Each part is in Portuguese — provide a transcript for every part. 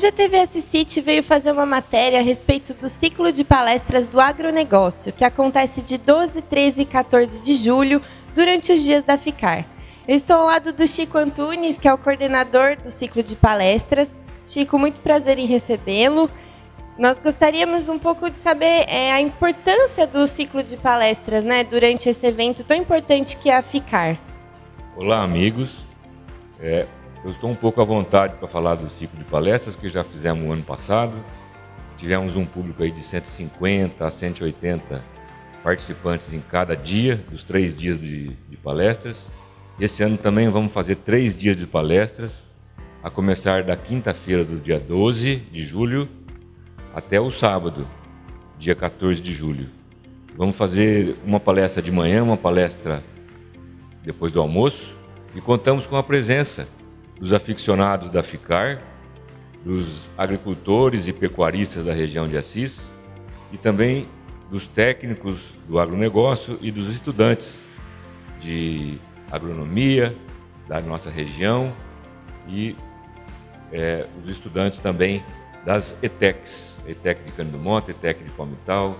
Hoje a TVS City veio fazer uma matéria a respeito do ciclo de palestras do agronegócio, que acontece de 12, 13 e 14 de julho, durante os dias da FICAR. Eu estou ao lado do Chico Antunes, que é o coordenador do ciclo de palestras. Chico, muito prazer em recebê-lo. Nós gostaríamos um pouco de saber é, a importância do ciclo de palestras né, durante esse evento tão importante que é a FICAR. Olá, amigos. É, eu estou um pouco à vontade para falar do ciclo de palestras que já fizemos no ano passado. Tivemos um público aí de 150 a 180 participantes em cada dia, dos três dias de, de palestras. Esse ano também vamos fazer três dias de palestras, a começar da quinta-feira do dia 12 de julho até o sábado, dia 14 de julho. Vamos fazer uma palestra de manhã, uma palestra depois do almoço e contamos com a presença dos aficionados da FICAR, dos agricultores e pecuaristas da região de Assis e também dos técnicos do agronegócio e dos estudantes de agronomia da nossa região e é, os estudantes também das ETECs, ETEC de Cândido Monte, ETEC de Palmital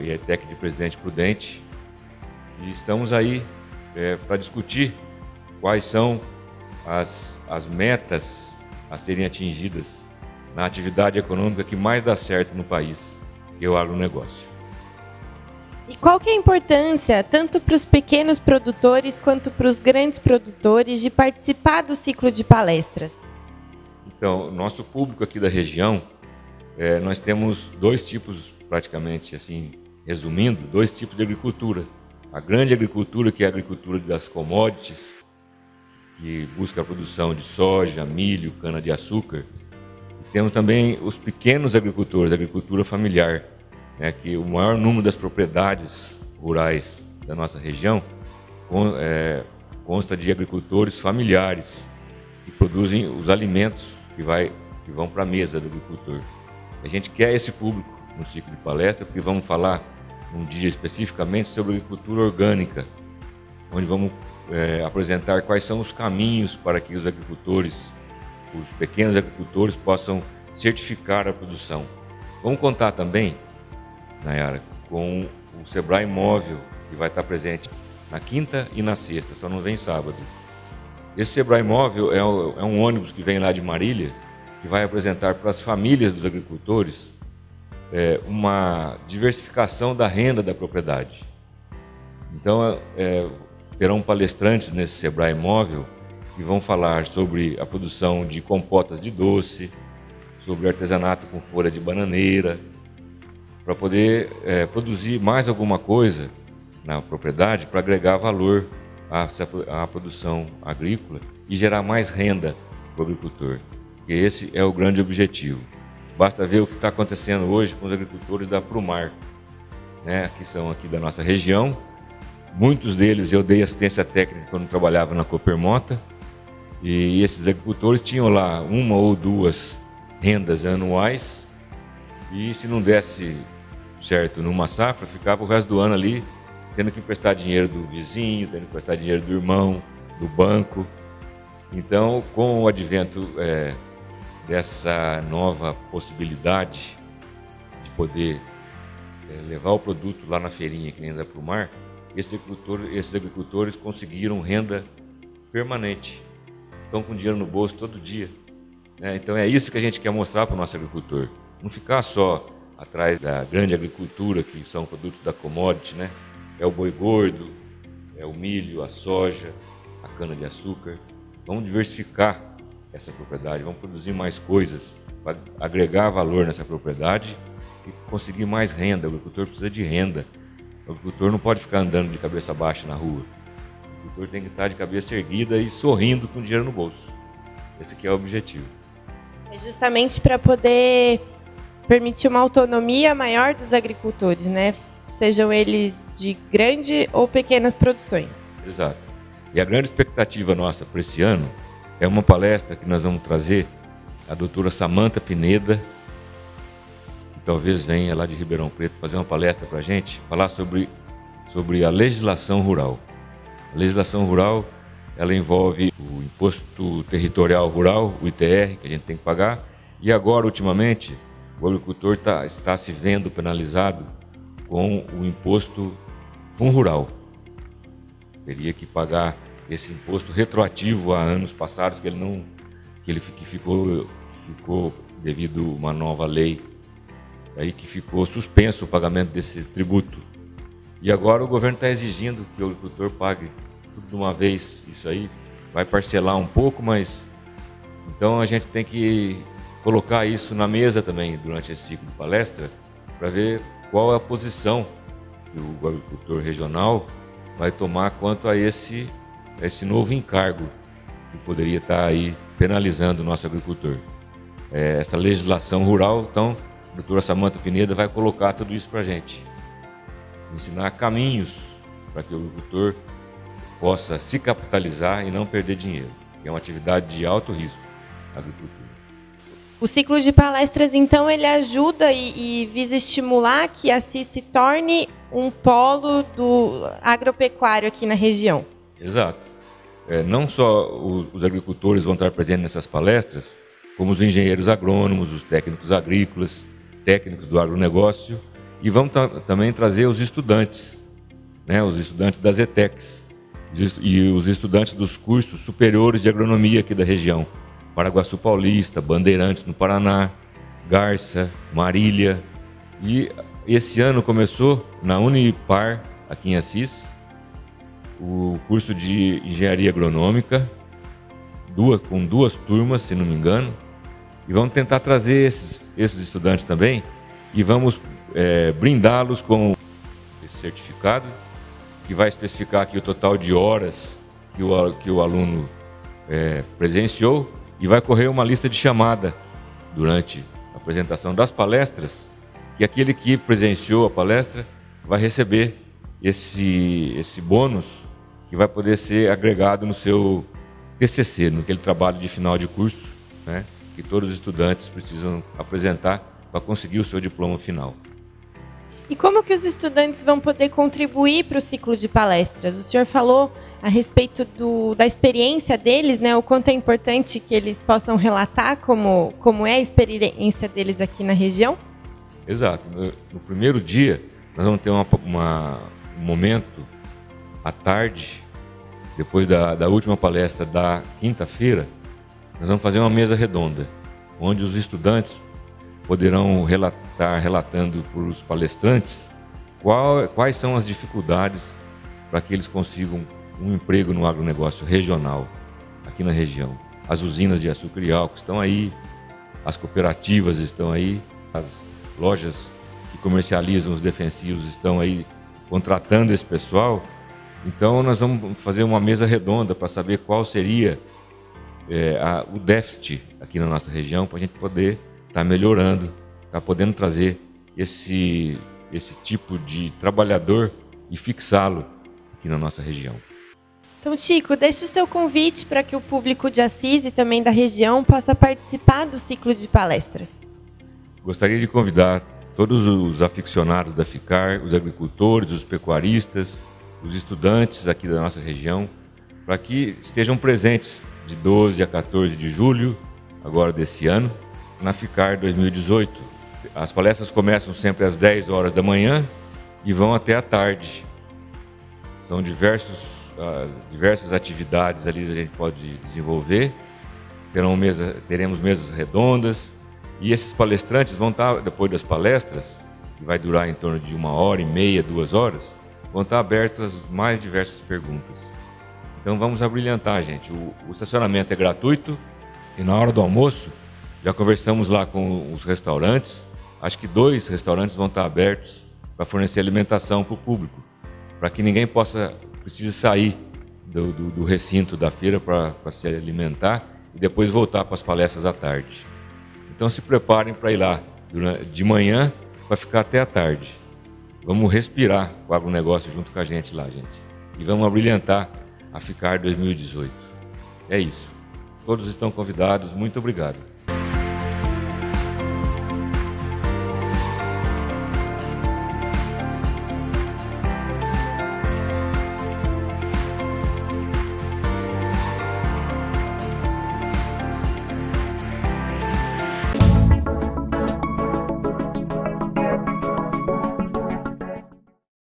e ETEC de Presidente Prudente. E estamos aí é, para discutir quais são as, as metas a serem atingidas na atividade econômica que mais dá certo no país, que é o agronegócio. E qual que é a importância, tanto para os pequenos produtores quanto para os grandes produtores, de participar do ciclo de palestras? Então, nosso público aqui da região, é, nós temos dois tipos, praticamente assim, resumindo, dois tipos de agricultura. A grande agricultura, que é a agricultura das commodities, que busca a produção de soja, milho, cana-de-açúcar. Temos também os pequenos agricultores, agricultura familiar, né, que o maior número das propriedades rurais da nossa região é, consta de agricultores familiares que produzem os alimentos que, vai, que vão para a mesa do agricultor. A gente quer esse público no ciclo de palestra, porque vamos falar um dia especificamente sobre agricultura orgânica, onde vamos é, apresentar quais são os caminhos para que os agricultores, os pequenos agricultores, possam certificar a produção. Vamos contar também, Nayara, com o Sebrae Móvel, que vai estar presente na quinta e na sexta, só não vem sábado. Esse Sebrae Móvel é, é um ônibus que vem lá de Marília, que vai apresentar para as famílias dos agricultores é, uma diversificação da renda da propriedade. Então, é, terão palestrantes nesse Sebrae Móvel que vão falar sobre a produção de compotas de doce, sobre artesanato com folha de bananeira, para poder é, produzir mais alguma coisa na propriedade para agregar valor à, à, produção agrícola e gerar mais renda para o agricultor. Porque esse é o grande objetivo. Basta ver o que está acontecendo hoje com os agricultores da Prumar, né, que são aqui da nossa região, Muitos deles eu dei assistência técnica quando trabalhava na Coopermota. E esses agricultores tinham lá uma ou duas rendas anuais. E se não desse certo numa safra, ficava o resto do ano ali tendo que emprestar dinheiro do vizinho, tendo que emprestar dinheiro do irmão, do banco. Então, com o advento é, dessa nova possibilidade de poder é, levar o produto lá na feirinha que anda para o mar, esses agricultores, esses agricultores conseguiram renda permanente. Estão com dinheiro no bolso todo dia. Né? Então é isso que a gente quer mostrar para o nosso agricultor. Não ficar só atrás da grande agricultura, que são produtos da commodity, né? É o boi gordo, é o milho, a soja, a cana-de-açúcar. Vamos diversificar essa propriedade, vamos produzir mais coisas para agregar valor nessa propriedade e conseguir mais renda. O agricultor precisa de renda. O agricultor não pode ficar andando de cabeça baixa na rua. O agricultor tem que estar de cabeça erguida e sorrindo com dinheiro no bolso. Esse aqui é o objetivo. É justamente para poder permitir uma autonomia maior dos agricultores, né? Sejam eles de grande ou pequenas produções. Exato. E a grande expectativa nossa para esse ano é uma palestra que nós vamos trazer a doutora Samanta Pineda, talvez venha lá de Ribeirão Preto fazer uma palestra para a gente, falar sobre, sobre a legislação rural. A legislação rural ela envolve o Imposto Territorial Rural, o ITR, que a gente tem que pagar, e agora, ultimamente, o agricultor tá, está se vendo penalizado com o Imposto Fundo Rural. Teria que pagar esse imposto retroativo a anos passados que ele não que ele que ficou que ficou devido a uma nova lei aí que ficou suspenso o pagamento desse tributo. E agora o governo está exigindo que o agricultor pague tudo de uma vez. Isso aí vai parcelar um pouco, mas então a gente tem que colocar isso na mesa também durante esse ciclo de palestra para ver qual é a posição que o agricultor regional vai tomar quanto a esse esse novo encargo que poderia estar aí penalizando o nosso agricultor. É, essa legislação rural, então, a doutora Samanta Pineda vai colocar tudo isso para a gente. Ensinar caminhos para que o agricultor possa se capitalizar e não perder dinheiro. É uma atividade de alto risco, a agricultura. O ciclo de palestras, então, ele ajuda e, e visa estimular que a CIS se torne um polo do agropecuário aqui na região. Exato. É, não só os, os agricultores vão estar presentes nessas palestras, como os engenheiros agrônomos, os técnicos agrícolas, técnicos do agronegócio, e vão também trazer os estudantes, né, os estudantes das ETECs e os estudantes dos cursos superiores de agronomia aqui da região, Paraguaçu Paulista, Bandeirantes no Paraná, Garça, Marília, e esse ano começou na Unipar, aqui em Assis, o curso de engenharia agronômica, duas, com duas turmas, se não me engano, e vamos tentar trazer esses, esses estudantes também e vamos é, brindá-los com esse certificado que vai especificar aqui o total de horas que o, que o aluno é, presenciou e vai correr uma lista de chamada durante a apresentação das palestras que aquele que presenciou a palestra vai receber esse, esse bônus que vai poder ser agregado no seu TCC, no aquele trabalho de final de curso, né, que todos os estudantes precisam apresentar para conseguir o seu diploma final. E como que os estudantes vão poder contribuir para o ciclo de palestras? O senhor falou a respeito do, da experiência deles, né? O quanto é importante que eles possam relatar como, como é a experiência deles aqui na região? Exato. No, primeiro dia, nós vamos ter uma, uma, um momento à tarde, depois da, da última palestra da quinta-feira, nós vamos fazer uma mesa redonda, onde os estudantes poderão relatar, relatando para os palestrantes qual, quais são as dificuldades para que eles consigam um emprego no agronegócio regional, aqui na região. As usinas de açúcar e álcool estão aí, as cooperativas estão aí, as lojas que comercializam os defensivos estão aí contratando esse pessoal. Então, nós vamos fazer uma mesa redonda para saber qual seria é, a, o déficit aqui na nossa região, para a gente poder estar tá melhorando, estar tá podendo trazer esse, esse tipo de trabalhador e fixá-lo aqui na nossa região. Então, Chico, deixe o seu convite para que o público de Assis e também da região possa participar do ciclo de palestras. Gostaria de convidar todos os aficionados da FICAR, os agricultores, os pecuaristas, os estudantes aqui da nossa região, para que estejam presentes de 12 a 14 de julho, agora desse ano, na FICAR 2018. As palestras começam sempre às 10 horas da manhã e vão até a tarde. São diversos, uh, diversas atividades ali que a gente pode desenvolver. Terão mesa, teremos mesas redondas, e esses palestrantes vão estar, depois das palestras, que vai durar em torno de uma hora e meia, duas horas, vão estar abertas as mais diversas perguntas. Então vamos abrilhantar, gente. O, o estacionamento é gratuito e na hora do almoço já conversamos lá com os restaurantes. Acho que dois restaurantes vão estar abertos para fornecer alimentação para o público, para que ninguém possa precise sair do, do, do recinto da feira para se alimentar e depois voltar para as palestras à tarde. Então se preparem para ir lá de manhã para ficar até a tarde. Vamos respirar o agronegócio junto com a gente lá, gente. E vamos abrilhantar a ficar 2018. É isso. Todos estão convidados. Muito obrigado.